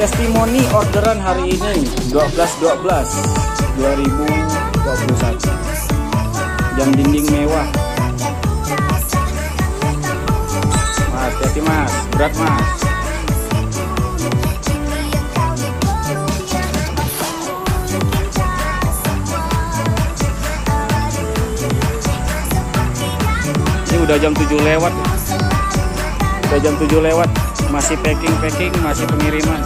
testimoni orderan hari ini 12 12 2021 jam dinding mewah. Mas hati mas. Berat mas. Ini udah jam 7 lewat. Udah jam 7 lewat masih packing packing masih pengiriman.